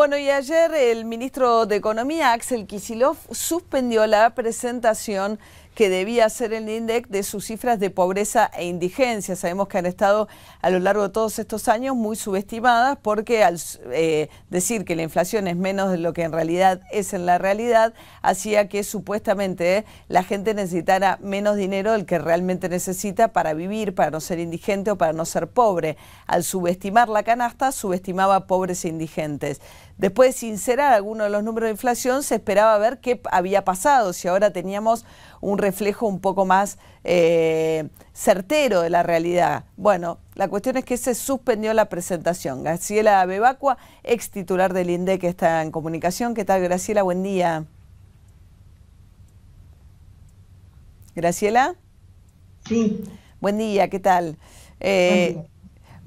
Bueno, y ayer el ministro de Economía, Axel Kisilov, suspendió la presentación que debía hacer el INDEC de sus cifras de pobreza e indigencia. Sabemos que han estado a lo largo de todos estos años muy subestimadas porque al eh, decir que la inflación es menos de lo que en realidad es en la realidad, hacía que supuestamente la gente necesitara menos dinero del que realmente necesita para vivir, para no ser indigente o para no ser pobre. Al subestimar la canasta, subestimaba pobres e indigentes. Después de sincerar algunos de los números de inflación, se esperaba ver qué había pasado, si ahora teníamos un reflejo un poco más eh, certero de la realidad. Bueno, la cuestión es que se suspendió la presentación. Graciela Bebacua, ex titular del INDE, que está en comunicación. ¿Qué tal, Graciela? Buen día. Graciela. Sí. Buen día, ¿qué tal? Eh,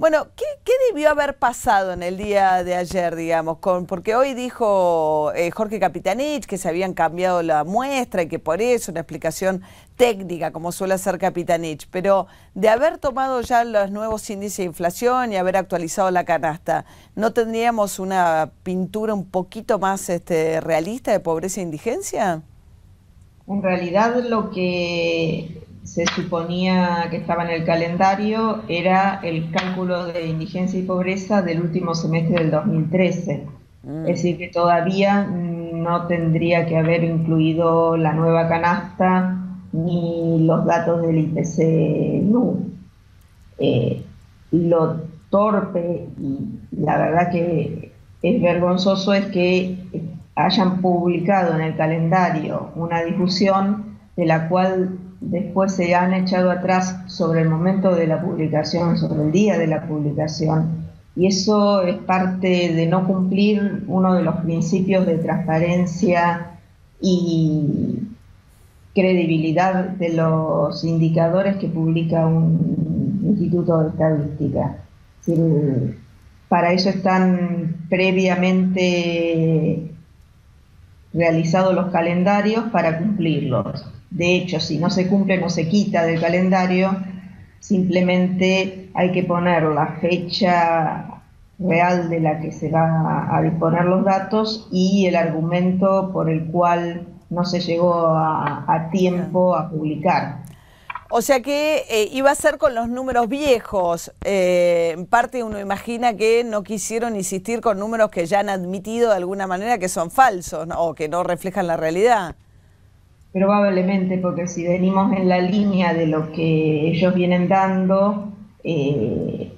bueno, ¿qué, debió haber pasado en el día de ayer, digamos? Con, porque hoy dijo eh, Jorge Capitanich que se habían cambiado la muestra y que por eso una explicación técnica, como suele hacer Capitanich, pero de haber tomado ya los nuevos índices de inflación y haber actualizado la canasta, ¿no tendríamos una pintura un poquito más este, realista de pobreza e indigencia? En realidad lo que se suponía que estaba en el calendario era el cálculo de indigencia y pobreza del último semestre del 2013. Mm. Es decir, que todavía no tendría que haber incluido la nueva canasta ni los datos del IPC NU. Eh, lo torpe y la verdad que es vergonzoso es que hayan publicado en el calendario una difusión de la cual después se han echado atrás sobre el momento de la publicación, sobre el día de la publicación. Y eso es parte de no cumplir uno de los principios de transparencia y credibilidad de los indicadores que publica un instituto de estadística. para eso están previamente realizados los calendarios para cumplirlos. De hecho, si no se cumple, no se quita del calendario, simplemente hay que poner la fecha real de la que se va a disponer los datos y el argumento por el cual no se llegó a, tiempo a publicar. O sea que eh, iba a ser con los números viejos. Eh, en parte uno imagina que no quisieron insistir con números que ya han admitido de alguna manera que son falsos o que no reflejan la realidad. Probablemente, porque si venimos en la línea de lo que ellos vienen dando, eh,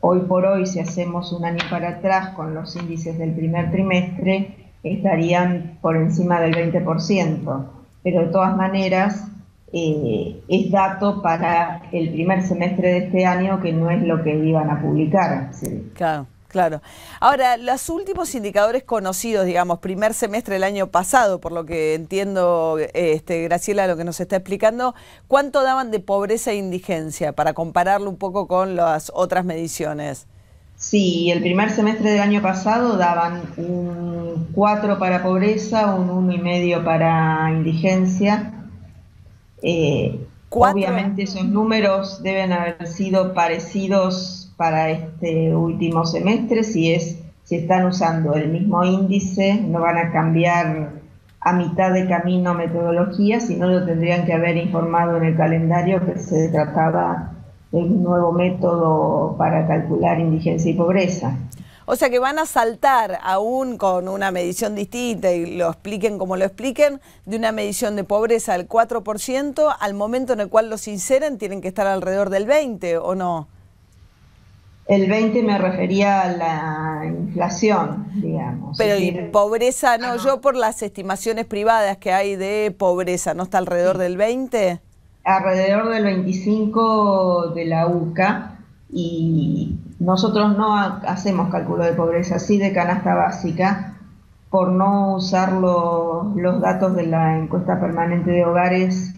hoy por hoy, si hacemos un año para atrás con los índices del primer trimestre, estarían por encima del 20%. Pero de todas maneras, eh, es dato para el primer semestre de este año que no es lo que iban a publicar. Claro. Claro. Ahora, los últimos indicadores conocidos, digamos, primer semestre del año pasado, por lo que entiendo, este, Graciela, lo que nos está explicando, ¿cuánto daban de pobreza e indigencia para compararlo un poco con las otras mediciones? Sí, el primer semestre del año pasado daban un 4 para pobreza, un 1,5 para indigencia. Eh, obviamente esos números deben haber sido parecidos para este último semestre, si es si están usando el mismo índice, no van a cambiar a mitad de camino metodología, sino lo tendrían que haber informado en el calendario que se trataba de un nuevo método para calcular indigencia y pobreza. O sea que van a saltar aún con una medición distinta y lo expliquen como lo expliquen, de una medición de pobreza del 4% al momento en el cual los inseren tienen que estar alrededor del 20% o no. El 20 me refería a la inflación, digamos. Pero pobreza, no, yo por las estimaciones privadas que hay de pobreza, ¿no está alrededor del 20? Alrededor del 25 de la UCA y nosotros no hacemos cálculo de pobreza, sí de canasta básica, por no usar los datos de la encuesta permanente de hogares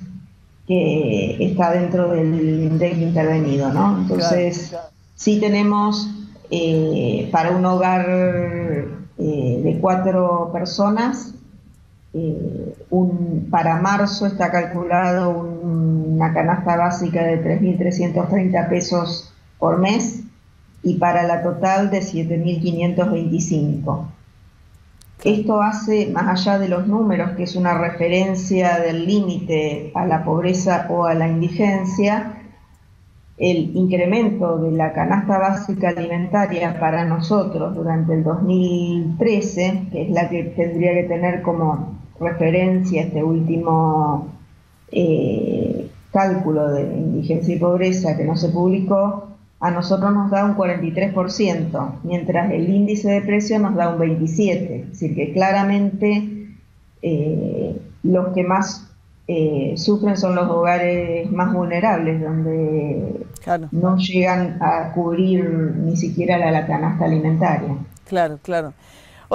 que está dentro del INDEC intervenido, ¿no? Entonces... Sí tenemos eh, para un hogar eh, de cuatro personas, eh, un, para marzo está calculado una canasta básica de 3.330 pesos por mes y para la total de 7.525. Esto hace, más allá de los números, que es una referencia del límite a la pobreza o a la indigencia, el incremento de la canasta básica alimentaria para nosotros durante el 2013, que es la que tendría que tener como referencia este último eh, cálculo de indigencia y pobreza que no se publicó, a nosotros nos da un 43%, mientras el índice de precio nos da un 27%. Es decir, que claramente eh, los que más eh, sufren son los hogares más vulnerables, donde no llegan a cubrir ni siquiera la, la canasta alimentaria. Claro, claro.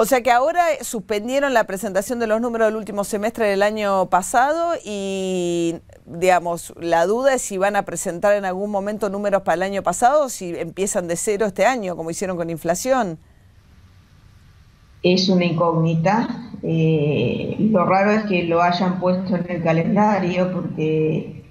O sea que ahora suspendieron la presentación de los números del último semestre del año pasado y, digamos, la duda es si van a presentar en algún momento números para el año pasado o si empiezan de cero este año, como hicieron con inflación. Es una incógnita. Eh, lo raro es que lo hayan puesto en el calendario porque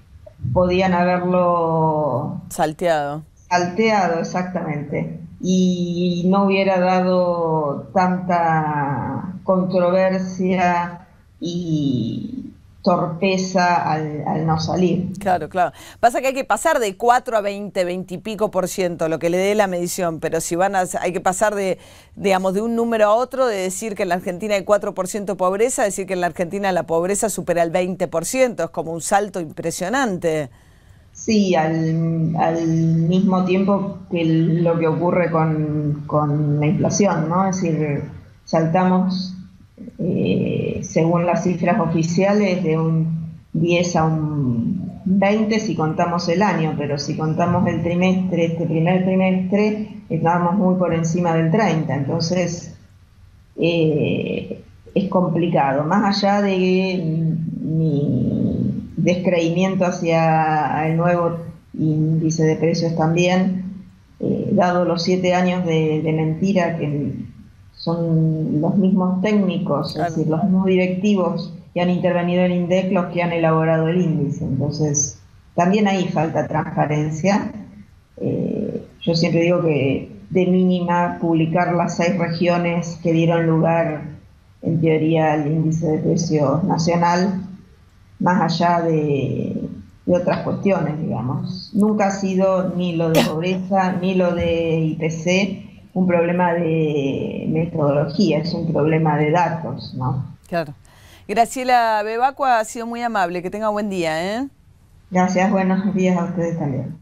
podían haberlo... Salteado. Salteado, exactamente y no hubiera dado tanta controversia y torpeza al, no salir. Claro, claro. Pasa que hay que pasar de 4 a 20, 20 y pico por ciento, lo que le dé la medición, pero si van a, hay que pasar de, digamos, de un número a otro, de decir que en la Argentina hay 4% pobreza, decir que en la Argentina la pobreza supera el 20%, es como un salto impresionante. Sí, al, mismo tiempo que lo que ocurre con, la inflación, ¿no? Es decir, saltamos, eh, según las cifras oficiales, de un 10 a un 20 si contamos el año, pero si contamos el trimestre, este primer trimestre, estábamos muy por encima del 30, entonces eh, es complicado. Más allá de mi descreimiento hacia el nuevo índice de precios también, eh, dado los siete años de, mentira que son los mismos técnicos, es decir, los mismos directivos que han intervenido en INDEC los que han elaborado el índice. Entonces, también ahí falta transparencia. Eh, yo siempre digo que de mínima publicar las seis regiones que dieron lugar, en teoría, al índice de precios nacional, más allá de, otras cuestiones, digamos. Nunca ha sido ni lo de pobreza ni lo de IPC un problema de metodología, es un problema de datos, ¿no? Claro. Graciela Bebacua ha sido muy amable, que tenga buen día, ¿eh? Gracias, buenos días a ustedes también.